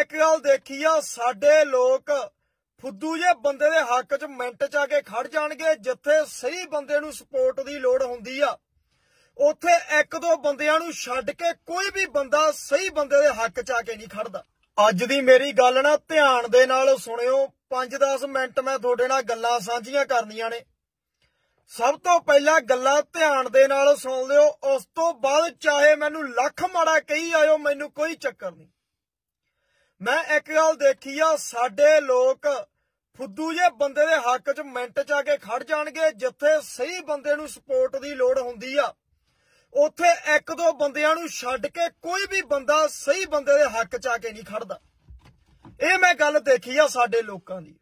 ਇੱਕ ਗੱਲ ਦੇਖੀ ਆ, ਸਾਡੇ ਲੋਕ ਫੁੱਦੂ ਜੇ ਬੰਦੇ ਦੇ ਹੱਕ 'ਚ ਮਿੰਟ 'ਚ ਆ ਕੇ ਖੜ ਜਾਣਗੇ, ਜਿੱਥੇ ਸਹੀ ਬੰਦੇ ਨੂੰ ਸਪੋਰਟ ਦੀ ਲੋੜ ਹੁੰਦੀ ਆ। ਉੱਥੇ ਇੱਕ ਦੋ ਬੰਦਿਆਂ ਨੂੰ ਛੱਡ ਕੇ ਕੋਈ ਵੀ ਬੰਦਾ ਸਹੀ ਬੰਦੇ ਦੇ ਹੱਕ 'ਚ ਆ ਕੇ ਨਹੀਂ ਖੜਦਾ। ਅੱਜ ਦੀ ਮੇਰੀ ਗੱਲ ਨਾ ਧਿਆਨ ਦੇ ਨਾਲ ਸੁਣਿਓ 5-10 ਮਿੰਟ ਮੈਂ ਤੁਹਾਡੇ ਨਾਲ ਗੱਲਾਂ ਸਾਂਝੀਆਂ ਕਰਨੀਆਂ ਨੇ। ਸਭ ਤੋਂ ਪਹਿਲਾਂ ਗੱਲਾਂ ਧਿਆਨ ਦੇ ਨਾਲ ਸੁਣ ਲਿਓ, ਉਸ ਤੋਂ ਬਾਅਦ ਚਾਹੇ ਮੈਨੂੰ ਲੱਖ ਮਾੜਾ ਕਹੀ ਆਇਓ, ਮੈਨੂੰ ਕੋਈ ਚੱਕਰ ਨਹੀਂ। ਮੈਂ ਇੱਕ ਗੱਲ ਦੇਖੀ ਆ, ਸਾਡੇ ਲੋਕ ਫੁੱਦੂ ਜੇ ਬੰਦੇ ਦੇ ਹੱਕ 'ਚ ਮਿੰਟ 'ਚ ਆ ਕੇ ਖੜ ਜਾਣਗੇ, ਜਿੱਥੇ ਸਹੀ ਬੰਦੇ ਨੂੰ ਸਪੋਰਟ ਦੀ ਲੋੜ ਹੁੰਦੀ ਆ। ਉੱਥੇ ਇੱਕ ਦੋ ਬੰਦਿਆਂ ਨੂੰ ਛੱਡ ਕੇ ਕੋਈ ਵੀ ਬੰਦਾ ਸਹੀ ਬੰਦੇ ਦੇ ਹੱਕ 'ਚ ਆ ਕੇ ਨਹੀਂ ਖੜਦਾ। ਇਹ ਮੈਂ ਗੱਲ ਦੇਖੀ ਆ ਸਾਡੇ ਲੋਕਾਂ ਦੀ।